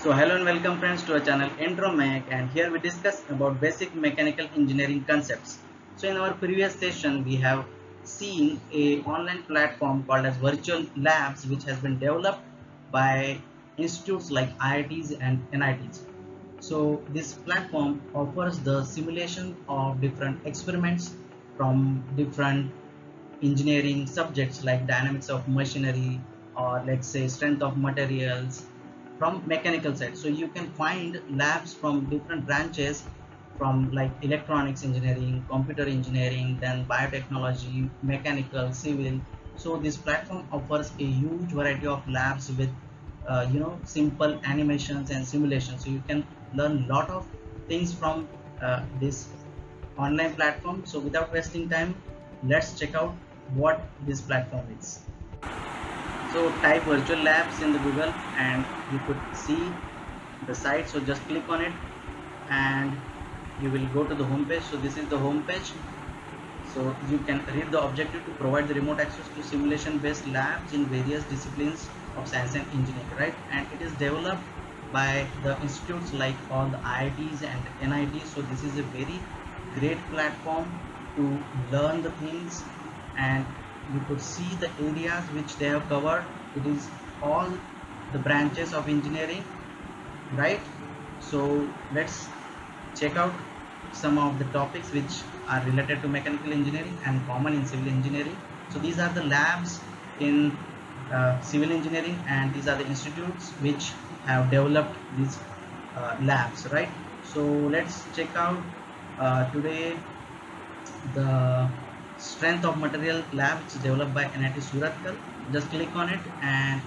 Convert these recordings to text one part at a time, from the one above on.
So hello and welcome friends to our channel Mech and here we discuss about basic mechanical engineering concepts. So in our previous session we have seen a online platform called as Virtual Labs which has been developed by institutes like IITs and NITs. So this platform offers the simulation of different experiments from different engineering subjects like dynamics of machinery or let's say strength of materials from mechanical side. So you can find labs from different branches from like electronics engineering computer engineering then biotechnology mechanical civil. So this platform offers a huge variety of labs with uh, you know simple animations and simulations. So you can learn a lot of things from uh, this online platform. So without wasting time let's check out what this platform is so type virtual labs in the google and you could see the site. So just click on it and you will go to the home page. So this is the home page. So you can read the objective to provide the remote access to simulation based labs in various disciplines of science and engineering right? And it is developed by the institutes like all the IITs and NITs so this is a very great platform to learn the things and you could see the areas which they have covered. It is all the branches of engineering right? So let's check out some of the topics which are related to mechanical engineering and common in civil engineering. So these are the labs in uh, civil engineering and these are the institutes which have developed these uh, labs right? So let's check out uh, today the strength of material lab which is developed by NIT Surathkal just click on it and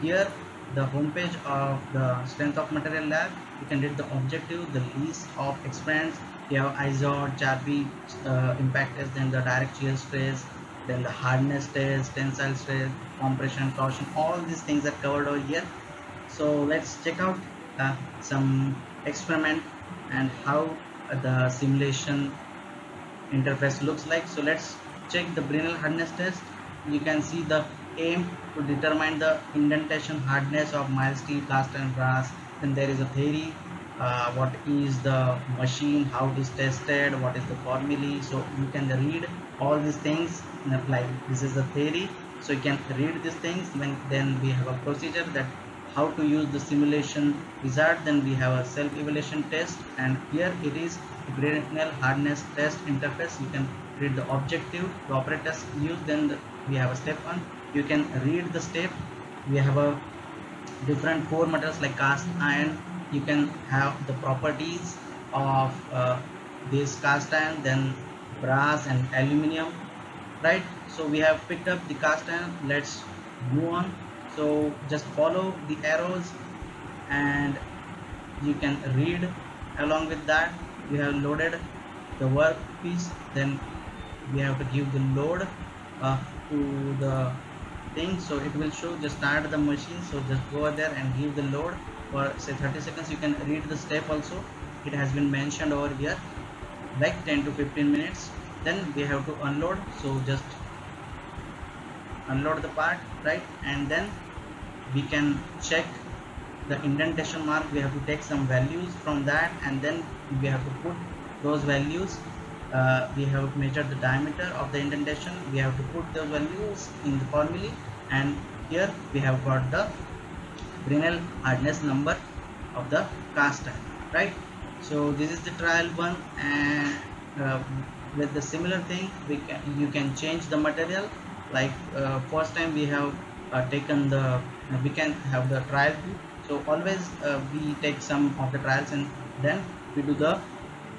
here the homepage of the strength of material lab. You can read the objective the list of experiments. You have IZOD, Charpy, uh, impact test then the direct shear stress then the hardness test tensile stress compression torsion all these things are covered over here. So let's check out uh, some experiment and how the simulation interface looks like. So let's check the Brinell hardness test. You can see the aim to determine the indentation hardness of mild steel cast and brass. Then there is a theory uh, what is the machine how it is tested what is the formulae. So you can read all these things and apply. This is the theory. So you can read these things. Then then we have a procedure that how to use the simulation wizard then we have a self-evaluation test. And here it is Brinell hardness test interface. You can read the objective the operators use then the, we have a step one. You can read the step. We have a different core materials like cast iron. You can have the properties of uh, this cast iron then brass and aluminium right? So we have picked up the cast iron. Let's move on. So just follow the arrows and you can read along with that we have loaded the workpiece then we have to give the load uh, to the thing. So it will show just start the machine. So just go there and give the load for say 30 seconds. You can read the step also. It has been mentioned over here like 10 to 15 minutes. Then we have to unload. So just unload the part right? And then we can check the indentation mark we have to take some values from that and then we have to put those values uh, we have measured the diameter of the indentation we have to put those values in the formulae and here we have got the Brinell hardness number of the cast iron right? So this is the trial one and uh, with the similar thing we can you can change the material like uh, first time we have uh, taken the we can have the trial view so always uh, we take some of the trials and then we do the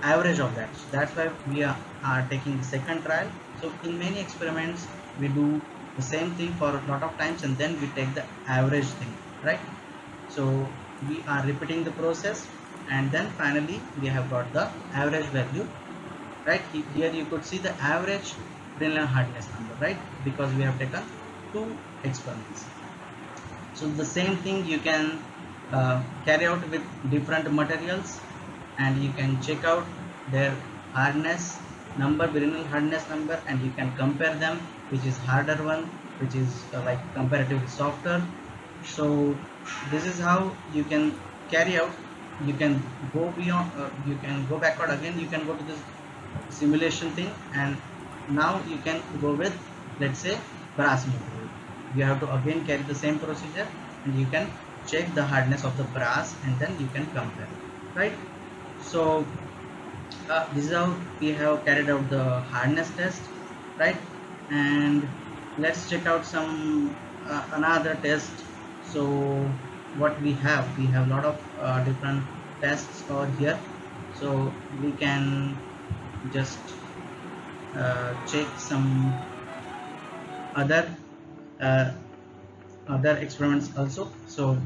average of that. So that's why we are, are taking the second trial. So in many experiments we do the same thing for a lot of times and then we take the average thing right? So we are repeating the process and then finally we have got the average value right? Here you could see the average Brinell hardness number right? Because we have taken two experiments. So the same thing you can uh, carry out with different materials and you can check out their hardness number Brinell hardness number and you can compare them which is harder one which is uh, like comparatively softer. So this is how you can carry out. You can go beyond uh, you can go backward again. You can go to this simulation thing and now you can go with let's say brass material you have to again carry the same procedure and you can check the hardness of the brass and then you can compare right? So uh, this is how we have carried out the hardness test right? And let's check out some uh, another test. So what we have we have a lot of uh, different tests over here. So we can just uh, check some other uh, other experiments also. So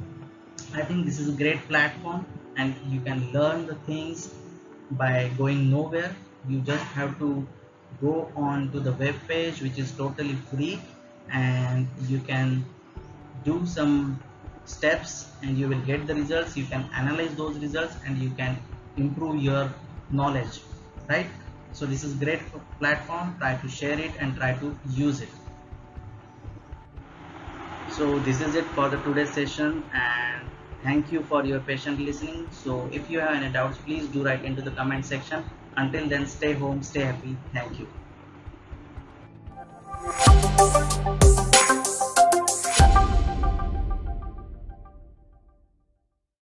I think this is a great platform and you can learn the things by going nowhere. You just have to go on to the web page which is totally free and you can do some steps and you will get the results. You can analyze those results and you can improve your knowledge right? So this is great platform. Try to share it and try to use it so this is it for the today's session and thank you for your patient listening. So if you have any doubts please do write into the comment section. Until then stay home stay happy. Thank you